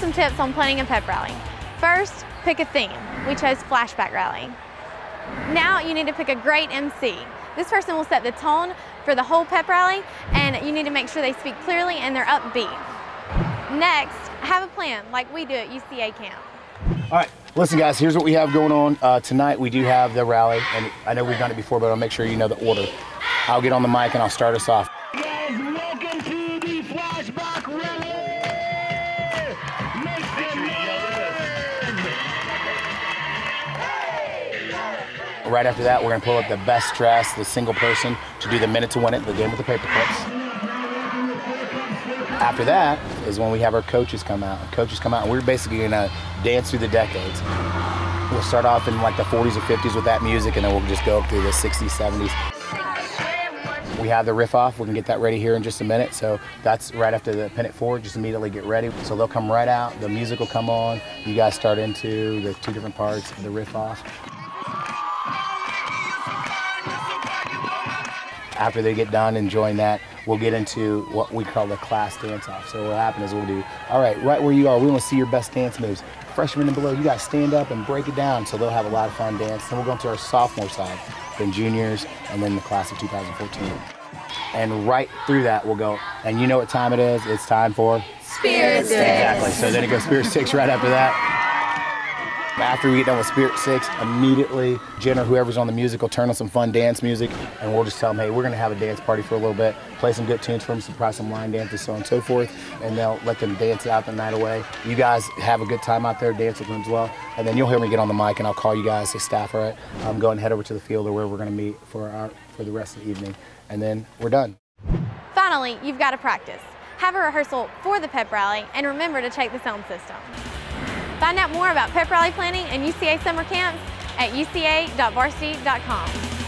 some tips on planning a pep rally. First, pick a theme. We chose flashback rally. Now you need to pick a great MC. This person will set the tone for the whole pep rally and you need to make sure they speak clearly and they're upbeat. Next, have a plan like we do at UCA camp. All right, listen, guys. Here's what we have going on uh, tonight. We do have the rally, and I know we've done it before, but I'll make sure you know the order. I'll get on the mic and I'll start us off. Guys, welcome to the flashback rally. Right after that, we're gonna pull up the best dress, the single person, to do the minute to win it, the game with the paper clips. After that is when we have our coaches come out. Coaches come out, and we're basically gonna dance through the decades. We'll start off in like the 40s or 50s with that music, and then we'll just go up through the 60s, 70s. We have the riff off. We can get that ready here in just a minute. So that's right after the it forward. Just immediately get ready. So they'll come right out. The music will come on. You guys start into the two different parts of the riff off. After they get done enjoying that, we'll get into what we call the class dance off. So what will happen is we'll do, all right, right where you are, we want to see your best dance moves. Freshmen and below, you guys stand up and break it down. So they'll have a lot of fun dance. Then we'll go into our sophomore side, then juniors, and then the class of 2014. And right through that, we'll go, and you know what time it is? It's time for Spirit Exactly. So then it goes Spirit Six right after that. After we get done with Spirit Six, immediately Jen or whoever's on the music will turn on some fun dance music, and we'll just tell them, hey, we're gonna have a dance party for a little bit, play some good tunes for them, surprise some line dances, so on and so forth, and they'll let them dance out the night away. You guys have a good time out there, dance with them as well, and then you'll hear me get on the mic, and I'll call you guys, the staff, all right? I'm going head over to the field or where we're gonna meet for our for the rest of the evening, and then we're done. Finally, you've got to practice. Have a rehearsal for the pep rally and remember to check the sound system. Find out more about pep rally planning and UCA summer camps at uca.varsity.com.